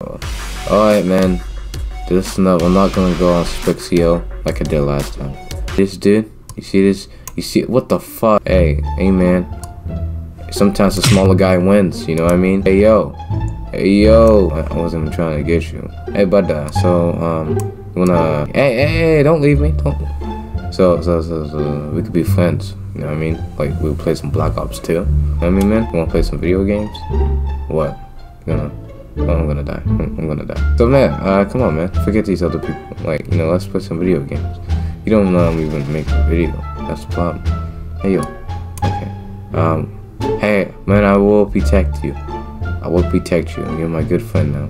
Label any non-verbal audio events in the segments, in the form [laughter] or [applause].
Alright, man. This no, I'm not gonna go on Spixio like I did last time. This dude, you see this? You see what the fuck? Hey, hey, man. Sometimes the smaller guy wins. You know what I mean? Hey, yo. Hey, yo. I wasn't even trying to get you. Hey, bud. So, um, you wanna? Hey, hey, hey! Don't leave me. Don't. So, so, so, so, we could be friends. You know what I mean? Like, we'll play some Black Ops 2. You know what I mean, man? You wanna play some video games? What? You gonna? Oh, I'm gonna die. I'm, I'm gonna die. So, man, uh, come on, man. Forget these other people. Like, you know, let's play some video games. You don't um, even make a video. That's the problem. Hey, yo. Okay. Um, hey, man, I will protect you. I will protect you. You're my good friend now.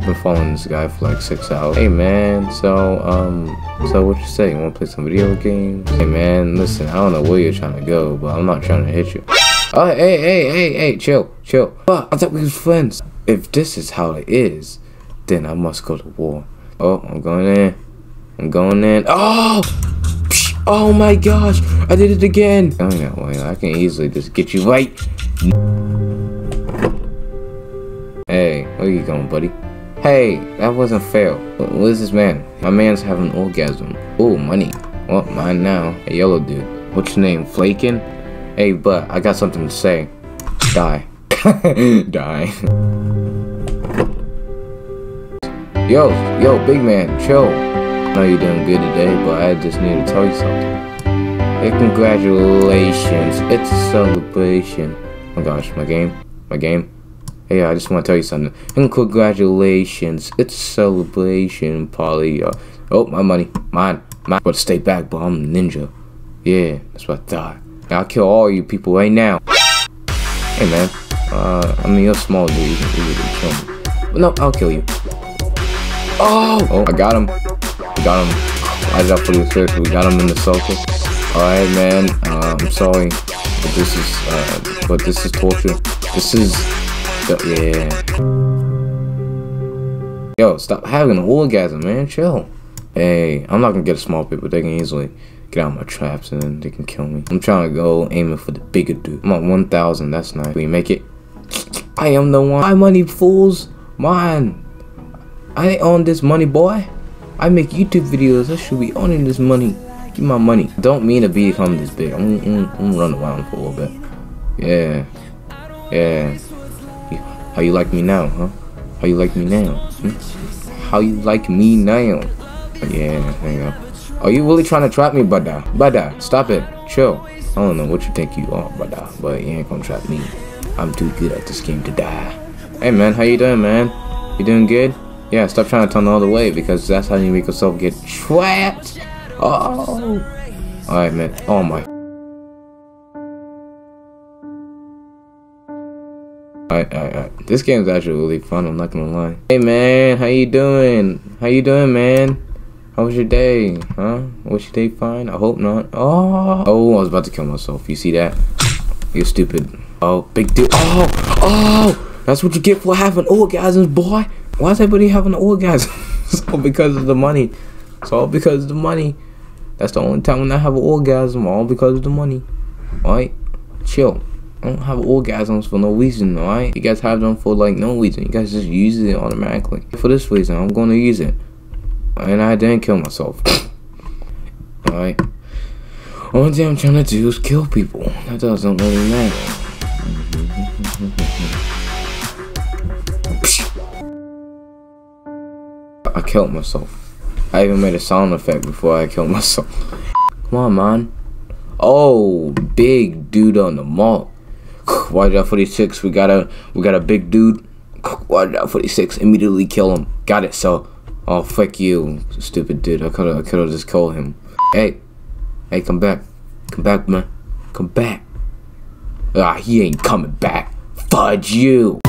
I've been following this guy for like six hours. Hey, man, so, um, so what you say? You wanna play some video games? Hey, man, listen, I don't know where you're trying to go, but I'm not trying to hit you. Oh, hey, hey, hey, hey, chill, chill. Fuck, I thought we was friends. If this is how it is, then I must go to war. Oh, I'm going in. I'm going in. Oh! Oh my gosh! I did it again! Oh yeah, well, I can easily just get you right. Hey, where you going, buddy? Hey, that wasn't fair. What is this man? My man's having an orgasm. Oh, money. Well, mine now. A yellow dude. What's your name? Flakin'? Hey, but I got something to say. Die. [laughs] Die. yo, yo, big man, chill. I know you're doing good today, but I just need to tell you something. Hey, congratulations. It's a celebration. Oh my gosh, my game. My game. Hey, I just want to tell you something. And congratulations. It's a celebration, Polly. Uh, oh, my money. Mine. Mine. But stay back, but I'm ninja. Yeah, that's what I thought. I'll kill all you people right now. Hey, man. Uh, I mean, you're small, dude. You can easily kill me. But no, I'll kill you. Oh! Oh, I got him. We got him. I got for the. We got him in the circle. Alright, man. Uh, I'm sorry. But this is, uh, but this is torture. This is, yeah. Yo, stop having an orgasm, man. Chill. Hey, I'm not gonna get a small people. They can easily get out of my traps and then they can kill me. I'm trying to go aiming for the bigger dude. I'm on 1,000. That's nice. We make it. I am the one. My money, fools. Mine. I on this money, boy. I make YouTube videos. I should be owning this money. Give my money. Don't mean to become this big. I'm, I'm, I'm run around for a little bit. Yeah. Yeah. How you like me now, huh? How you like me now? Hmm? How you like me now? Yeah, you go. Are you really trying to trap me, Bada? Bada, stop it. Chill. I don't know what you think you are, Bada, but you ain't gonna trap me. I'm too good at this game to die. Hey, man, how you doing, man? You doing good? Yeah, stop trying to turn the other way because that's how you make yourself get trapped. Oh. Alright, man. Oh, my. Alright, alright, alright. This game's actually really fun, I'm not gonna lie. Hey, man, how you doing? How you doing, man? How was your day? Huh? Was your day fine? I hope not. Oh, oh, I was about to kill myself. You see that? You're stupid. Oh, big deal. Oh, oh, that's what you get for having orgasms, boy. Why is everybody having orgasms? [laughs] it's all because of the money. It's all because of the money. That's the only time when I have an orgasm, all because of the money. Alright? Chill. I don't have orgasms for no reason, alright? You guys have them for like no reason. You guys just use it automatically. For this reason, I'm gonna use it. And I didn't kill myself. [coughs] alright? Only thing I'm trying to do is kill people. That doesn't really matter. I killed myself. I even made a sound effect before I killed [laughs] myself. Come on, man. Oh, big dude on the mall. [sighs] Watch out 46. We got a we got a big dude. [sighs] Watch out 46. Immediately kill him. Got it. So, oh fuck you, stupid dude. I could I could have just killed him. Hey, hey, come back, come back, man, come back. Ah, he ain't coming back. Fudge you.